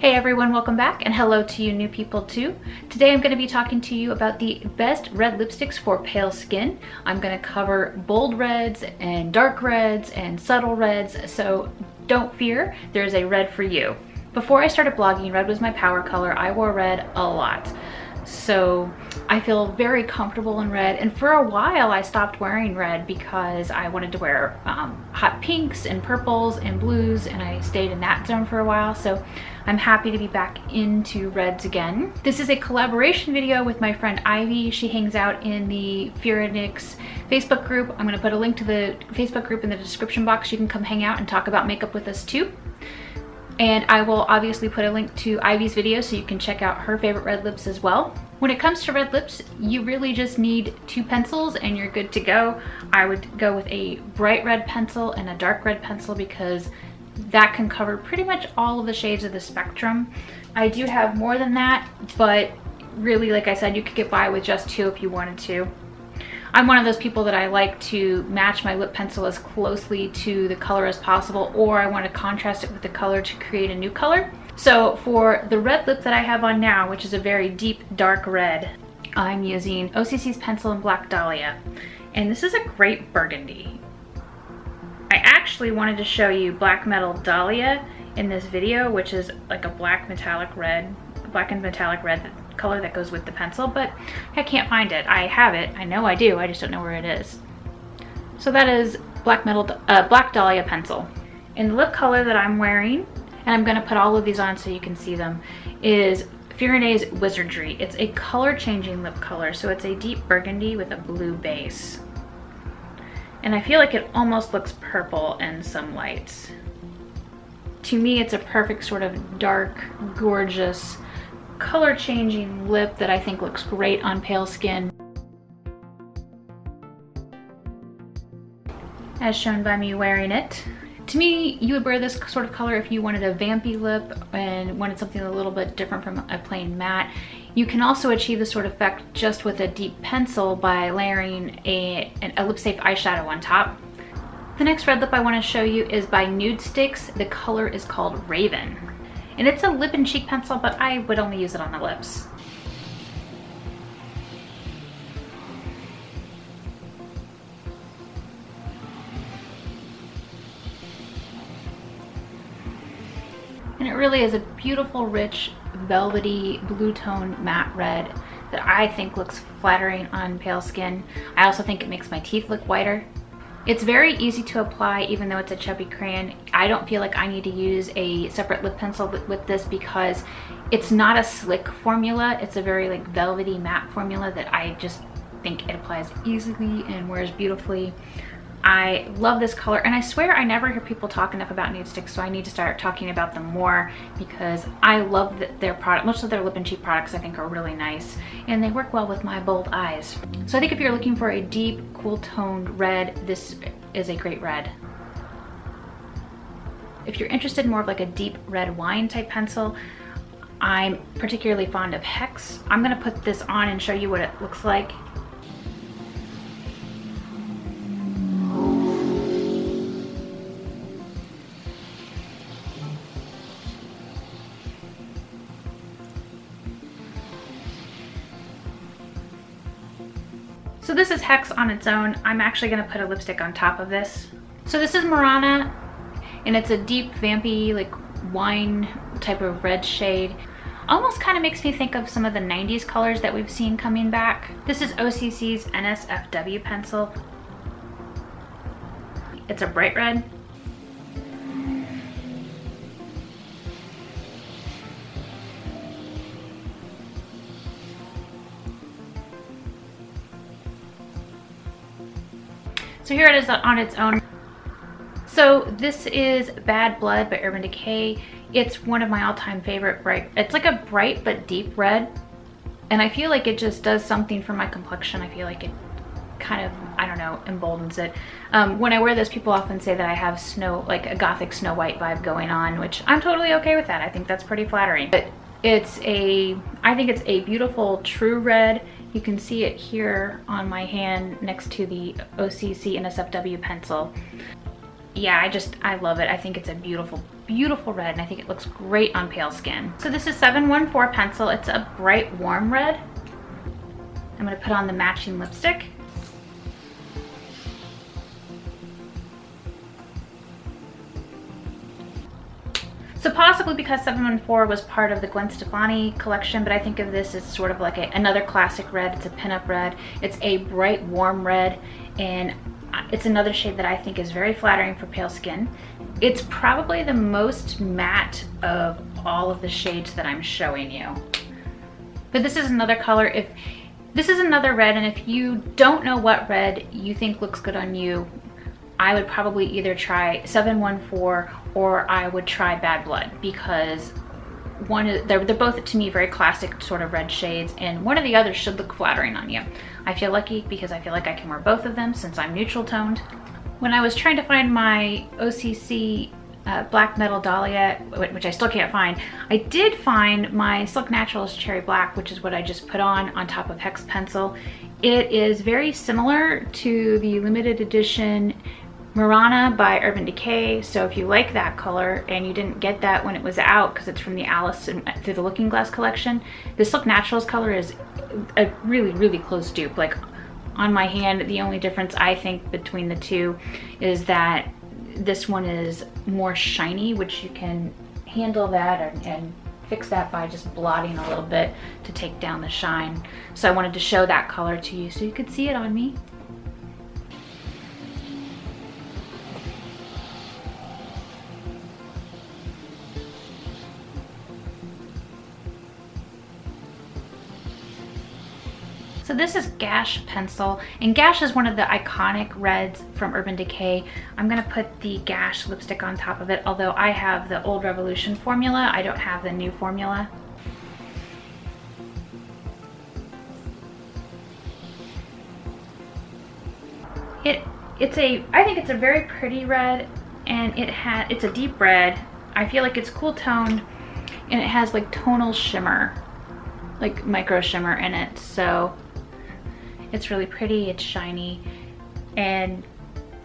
Hey everyone, welcome back and hello to you new people too. Today I'm going to be talking to you about the best red lipsticks for pale skin. I'm going to cover bold reds and dark reds and subtle reds, so don't fear, there's a red for you. Before I started blogging, red was my power color. I wore red a lot. So I feel very comfortable in red. And for a while I stopped wearing red because I wanted to wear um, hot pinks and purples and blues and I stayed in that zone for a while. So I'm happy to be back into reds again. This is a collaboration video with my friend Ivy. She hangs out in the PhyrraNyx Facebook group. I'm gonna put a link to the Facebook group in the description box. You can come hang out and talk about makeup with us too. And I will obviously put a link to Ivy's video so you can check out her favorite red lips as well. When it comes to red lips, you really just need two pencils and you're good to go. I would go with a bright red pencil and a dark red pencil because that can cover pretty much all of the shades of the spectrum. I do have more than that, but really, like I said, you could get by with just two if you wanted to. I'm one of those people that I like to match my lip pencil as closely to the color as possible or I want to contrast it with the color to create a new color. So for the red lip that I have on now, which is a very deep dark red, I'm using OCC's pencil in Black Dahlia. And this is a great burgundy. I actually wanted to show you Black Metal Dahlia in this video, which is like a black metallic red, black and metallic red color that goes with the pencil, but I can't find it. I have it, I know I do, I just don't know where it is. So that is Black Metal, uh, Black Dahlia pencil. And the lip color that I'm wearing, and I'm gonna put all of these on so you can see them, is Fyrinnae Wizardry. It's a color changing lip color, so it's a deep burgundy with a blue base. And I feel like it almost looks purple in some lights. To me, it's a perfect sort of dark, gorgeous, color changing lip that I think looks great on pale skin. As shown by me wearing it. To me, you would wear this sort of color if you wanted a vampy lip and wanted something a little bit different from a plain matte. You can also achieve this sort of effect just with a deep pencil by layering a, a lip safe eyeshadow on top. The next red lip I want to show you is by Nudestix. The color is called Raven. And it's a lip and cheek pencil, but I would only use it on the lips. And it really is a beautiful, rich, velvety, blue tone matte red that I think looks flattering on pale skin. I also think it makes my teeth look whiter. It's very easy to apply even though it's a chubby crayon. I don't feel like I need to use a separate lip pencil with this because it's not a slick formula. It's a very like velvety matte formula that I just think it applies easily and wears beautifully. I love this color and I swear I never hear people talk enough about Nudestix so I need to start talking about them more because I love their product. Most of their lip and cheek products I think are really nice and they work well with my bold eyes. So I think if you're looking for a deep, cool toned red, this is a great red. If you're interested in more of like a deep red wine type pencil, I'm particularly fond of Hex. I'm gonna put this on and show you what it looks like On its own. I'm actually gonna put a lipstick on top of this. So this is Mirana, and it's a deep, vampy, like wine type of red shade. Almost kind of makes me think of some of the 90s colors that we've seen coming back. This is OCC's NSFW pencil. It's a bright red. So here it is on its own. So this is Bad Blood by Urban Decay. It's one of my all-time favorite bright, it's like a bright but deep red. And I feel like it just does something for my complexion. I feel like it kind of, I don't know, emboldens it. Um, when I wear this, people often say that I have snow, like a gothic Snow White vibe going on, which I'm totally okay with that. I think that's pretty flattering. But it's a, I think it's a beautiful true red. You can see it here on my hand next to the OCC NSFW pencil. yeah, I just, I love it. I think it's a beautiful, beautiful red and I think it looks great on pale skin. So this is 714 pencil. It's a bright warm red. I'm gonna put on the matching lipstick. So possibly because 714 was part of the Gwen Stefani collection, but I think of this as sort of like a, another classic red. It's a pinup red. It's a bright, warm red, and it's another shade that I think is very flattering for pale skin. It's probably the most matte of all of the shades that I'm showing you. But this is another color. If This is another red, and if you don't know what red you think looks good on you, I would probably either try 714 or I would try Bad Blood because one is, they're, they're both to me very classic sort of red shades and one of the others should look flattering on you. I feel lucky because I feel like I can wear both of them since I'm neutral toned. When I was trying to find my OCC uh, Black Metal Dahlia, which I still can't find, I did find my Silk Naturals Cherry Black, which is what I just put on on top of Hex Pencil. It is very similar to the limited edition Mirana by Urban Decay. So if you like that color and you didn't get that when it was out because it's from the Alice and uh, Through the Looking Glass collection, this Silk Naturals color is a really, really close dupe. Like on my hand, the only difference I think between the two is that this one is more shiny, which you can handle that and, and fix that by just blotting a little bit to take down the shine. So I wanted to show that color to you so you could see it on me. So this is Gash Pencil, and Gash is one of the iconic reds from Urban Decay. I'm gonna put the Gash lipstick on top of it, although I have the Old Revolution formula. I don't have the new formula. It, it's a, I think it's a very pretty red, and it has, it's a deep red. I feel like it's cool toned, and it has like tonal shimmer, like micro shimmer in it. So it's really pretty, it's shiny, and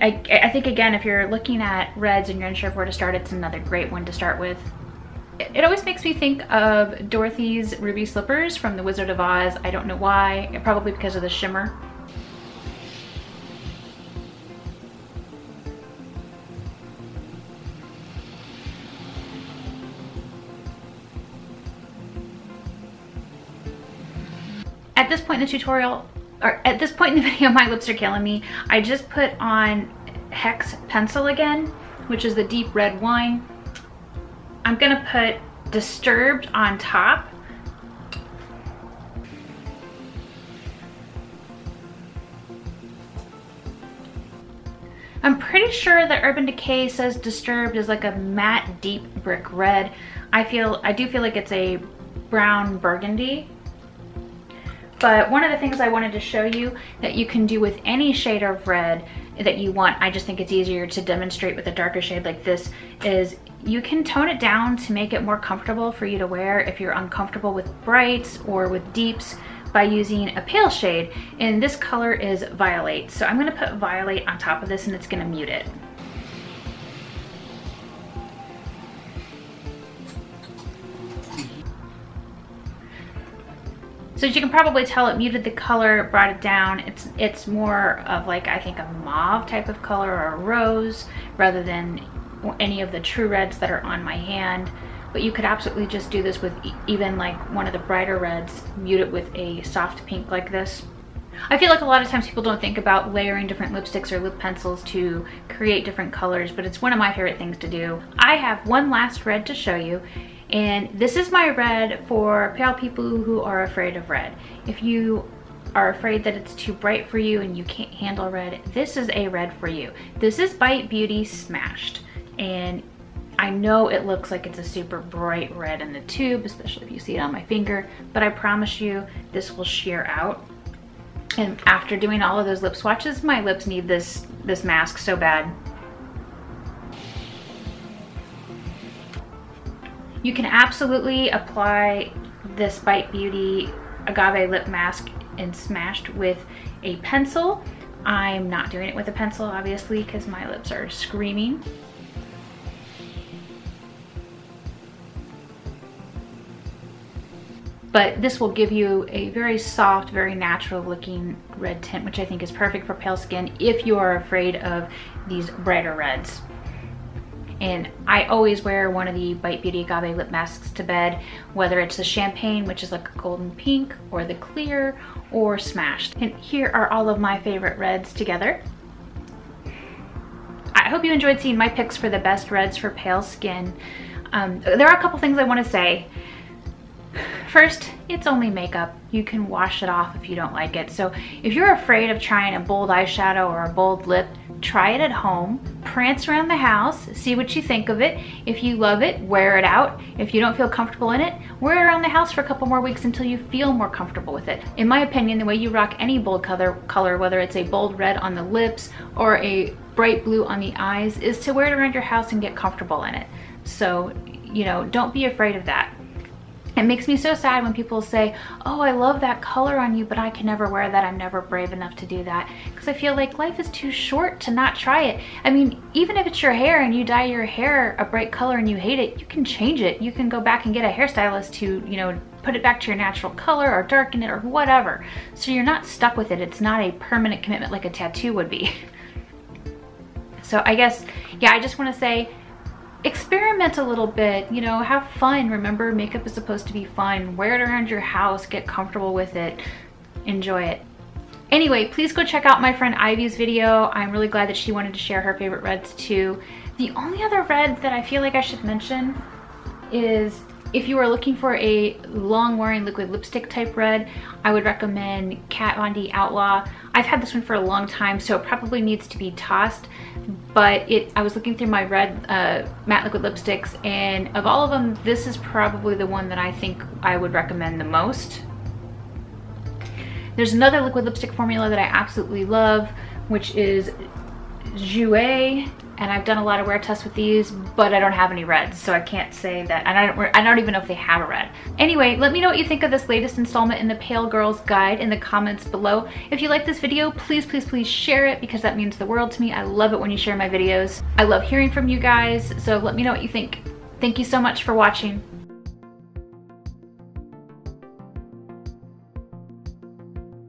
I, I think again, if you're looking at reds and you're unsure of where to start, it's another great one to start with. It, it always makes me think of Dorothy's ruby slippers from The Wizard of Oz. I don't know why, probably because of the shimmer. At this point in the tutorial, or at this point in the video, my lips are killing me. I just put on Hex Pencil again, which is the deep red wine. I'm gonna put Disturbed on top. I'm pretty sure that Urban Decay says Disturbed is like a matte deep brick red. I feel, I do feel like it's a brown burgundy but one of the things I wanted to show you that you can do with any shade of red that you want, I just think it's easier to demonstrate with a darker shade like this, is you can tone it down to make it more comfortable for you to wear if you're uncomfortable with brights or with deeps by using a pale shade. And this color is Violet. So I'm gonna put Violet on top of this and it's gonna mute it. So as you can probably tell, it muted the color, brought it down. It's it's more of like, I think, a mauve type of color or a rose rather than any of the true reds that are on my hand. But you could absolutely just do this with even like one of the brighter reds, mute it with a soft pink like this. I feel like a lot of times people don't think about layering different lipsticks or lip pencils to create different colors, but it's one of my favorite things to do. I have one last red to show you, and this is my red for pale people who are afraid of red. If you are afraid that it's too bright for you and you can't handle red, this is a red for you. This is Bite Beauty Smashed. And I know it looks like it's a super bright red in the tube, especially if you see it on my finger, but I promise you this will sheer out. And after doing all of those lip swatches, my lips need this, this mask so bad. You can absolutely apply this Bite Beauty Agave Lip Mask and smashed with a pencil I'm not doing it with a pencil, obviously, because my lips are screaming. But this will give you a very soft, very natural looking red tint, which I think is perfect for pale skin if you are afraid of these brighter reds. And I always wear one of the Bite Beauty Agave lip masks to bed, whether it's the champagne, which is like a golden pink, or the clear, or smashed. And here are all of my favorite reds together. I hope you enjoyed seeing my picks for the best reds for pale skin. Um, there are a couple things I want to say. First, it's only makeup. You can wash it off if you don't like it. So if you're afraid of trying a bold eyeshadow or a bold lip, try it at home, prance around the house, see what you think of it. If you love it, wear it out. If you don't feel comfortable in it, wear it around the house for a couple more weeks until you feel more comfortable with it. In my opinion, the way you rock any bold color, color whether it's a bold red on the lips or a bright blue on the eyes, is to wear it around your house and get comfortable in it. So, you know, don't be afraid of that. It makes me so sad when people say, oh, I love that color on you, but I can never wear that. I'm never brave enough to do that. Because I feel like life is too short to not try it. I mean, even if it's your hair and you dye your hair a bright color and you hate it, you can change it. You can go back and get a hairstylist to, you know, put it back to your natural color or darken it or whatever. So you're not stuck with it. It's not a permanent commitment like a tattoo would be. So I guess, yeah, I just want to say experiment a little bit, you know, have fun. Remember, makeup is supposed to be fun. Wear it around your house, get comfortable with it, enjoy it. Anyway, please go check out my friend Ivy's video. I'm really glad that she wanted to share her favorite reds too. The only other red that I feel like I should mention is if you are looking for a long wearing liquid lipstick type red, I would recommend Kat Von D Outlaw. I've had this one for a long time, so it probably needs to be tossed, but it. I was looking through my red uh, matte liquid lipsticks, and of all of them, this is probably the one that I think I would recommend the most. There's another liquid lipstick formula that I absolutely love, which is Jouer and I've done a lot of wear tests with these, but I don't have any reds, so I can't say that. I don't, I don't even know if they have a red. Anyway, let me know what you think of this latest installment in the Pale Girls Guide in the comments below. If you like this video, please, please, please share it because that means the world to me. I love it when you share my videos. I love hearing from you guys, so let me know what you think. Thank you so much for watching.